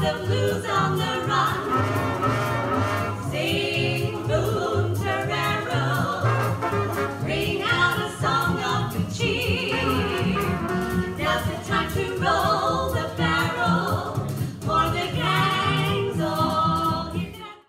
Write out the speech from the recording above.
the blues on the